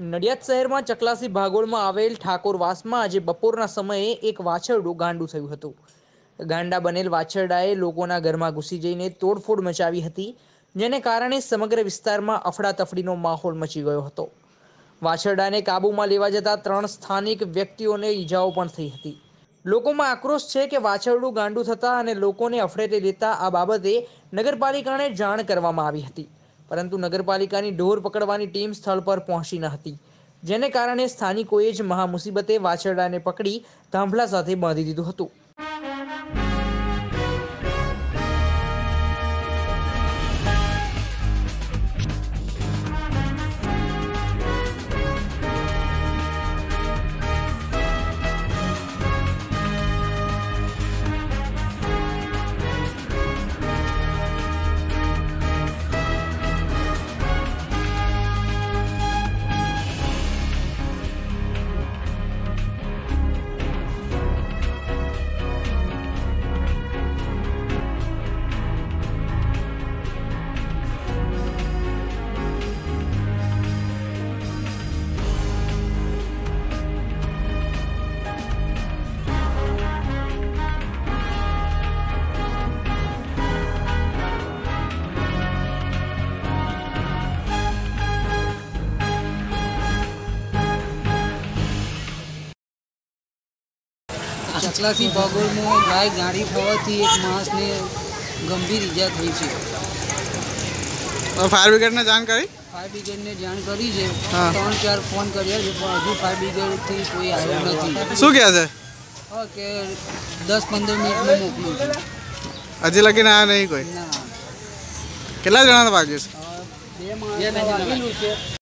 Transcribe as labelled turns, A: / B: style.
A: નડિયાદ શહેરમાં ચકલાસી ભાગોળમાં આવેલ ઠાકોરવાસમાં આજે બપોરના સમયે એક વાછરડું ગાંડું થયું હતું. ગાંડા બનેલ વાછરડાએ લોકોના ઘરમાં ઘૂસી જઈને તોડફોડ મચાવી હતી, જેને કારણે સમગ્ર વિસ્તારમાં અફડાતફડીનો માહોલ મચી ગયો હતો. વાછરડાને કાબૂમાં લેવા જતા ત્રણ સ્થાનિક વ્યક્તિઓને ઈજાઓ પણ થઈ હતી. લોકોમાં આક્રોશ છે કે વાછરડું ગાંડું થતાં અને લોકોને અફડેટે લેતા આ બાબતે નગરપાલિકાને જાણ કરવામાં આવી હતી. પરંતુ નગરપાલિકાની ઢોર પકડવાની ટીમ સ્થળ પર પહોંચી ન હતી. જેને કારણે સ્થાનિકોએ જ મહામુસીબતે વાછરડાને પકડી થાંભલા સાથે બાંધી દીધું હતું.
B: ચકલાસી ભાગોળમાં ગાય ગાડી ખાવાથી એક માણસને ગંભીર ઈજા થઈ છે.
C: ફાયર બ્રિગેડને જાણ કરી?
B: ફાયર બ્રિગેડને જાણ કરી છે. ત્રણ ચાર ફોન કર્યા છે પણ હજુ ફાયર બ્રિગેડથી કોઈ આવ્યું નથી.
C: શું કહે છે?
B: ઓકે દસ પંદર મિનિટમાં મોકલું છું.
C: હજી લગીને આવ્યા નહીં કોઈ? કેટલા જણા વાગ્યું છે
B: બે માણસ